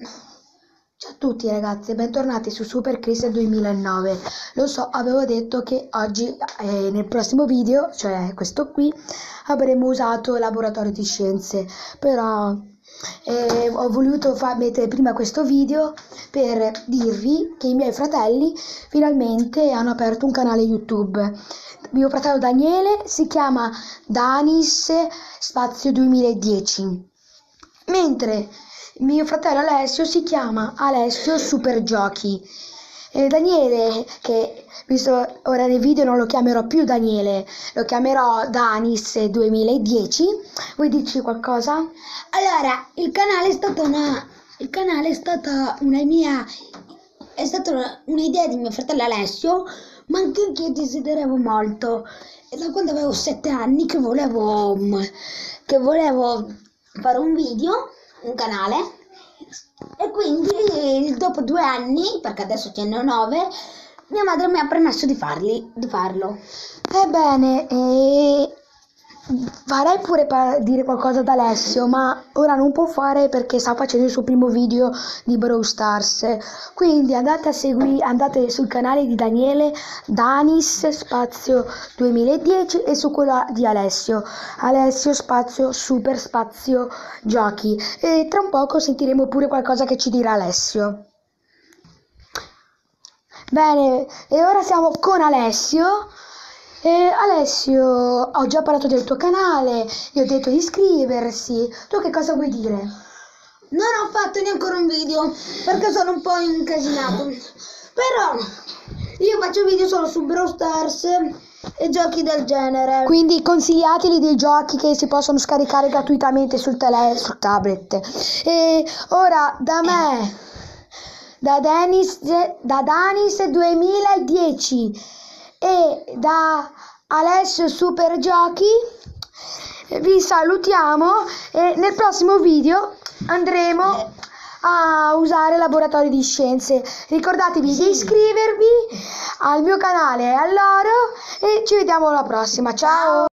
Ciao a tutti ragazzi bentornati su Super Chris 2009. Lo so, avevo detto che oggi eh, nel prossimo video, cioè questo qui, avremmo usato laboratorio di scienze, però eh, ho voluto mettere prima questo video per dirvi che i miei fratelli finalmente hanno aperto un canale YouTube. Mio fratello Daniele si chiama Danis Spazio 2010, mentre mio fratello Alessio si chiama Alessio Supergiochi. E Daniele, che visto ora nel video non lo chiamerò più Daniele, lo chiamerò Danis 2010. Vuoi dirci qualcosa? Allora, il canale è stata una. Il canale è stata una mia. È stata un'idea di mio fratello Alessio, ma anche io desideravo molto. E da quando avevo sette anni che volevo. che volevo fare un video un canale e quindi dopo due anni, perché adesso ce ne ho nove, mia madre mi ha permesso di, farli, di farlo. Ebbene, e Farei pure dire qualcosa ad Alessio, ma ora non può fare perché sta facendo il suo primo video di Brawl Stars. Quindi andate a seguire, andate sul canale di Daniele, Danis Spazio 2010 e su quello di Alessio, Alessio Spazio Super Spazio Giochi. E tra un poco sentiremo pure qualcosa che ci dirà Alessio. Bene, e ora siamo con Alessio. Eh, Alessio, ho già parlato del tuo canale, gli ho detto di iscriversi. Tu che cosa vuoi dire? Non ho fatto neanche un video perché sono un po' incasinato. Però io faccio video solo su Brawl Stars e giochi del genere. Quindi consigliateli dei giochi che si possono scaricare gratuitamente sul, tele- sul tablet. E ora da me, da Dennis, da Danis 2010 e da Alessio Super Giochi vi salutiamo e nel prossimo video andremo a usare laboratori di scienze. Ricordatevi di iscrivervi al mio canale e a loro e ci vediamo alla prossima. Ciao